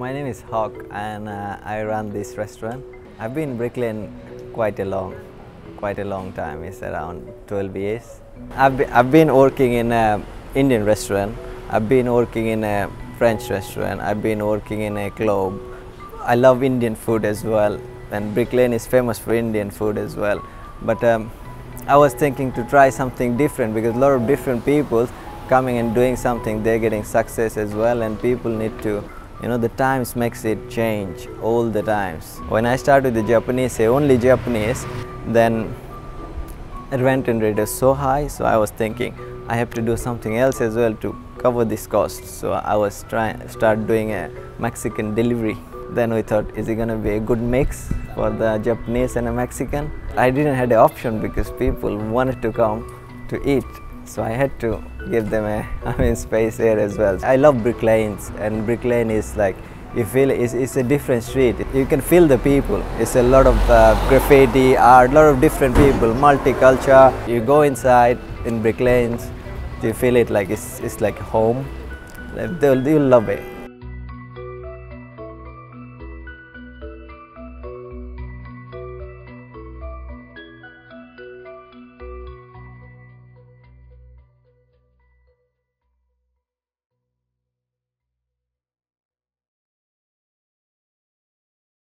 My name is Hawk and uh, I run this restaurant. I've been in Brick Lane quite a long, quite a long time. It's around 12 years. I've been, I've been working in an Indian restaurant. I've been working in a French restaurant. I've been working in a club. I love Indian food as well, and Brick Lane is famous for Indian food as well. But um, I was thinking to try something different because a lot of different people coming and doing something, they're getting success as well, and people need to you know the times makes it change all the times. When i started with the japanese say only japanese then rental rate is so high so i was thinking i have to do something else as well to cover this cost. So i was trying start doing a mexican delivery. Then we thought is it going to be a good mix for the japanese and a mexican? I didn't have the option because people wanted to come to eat so I had to give them a I mean space here as well. I love Brick Lanes and Brick Lane is like you feel it's, it's a different street. You can feel the people. It's a lot of uh, graffiti, art, a lot of different people, multicultural. You go inside in Brick Lanes, you feel it like it's, it's like home. They'll, you'll love it.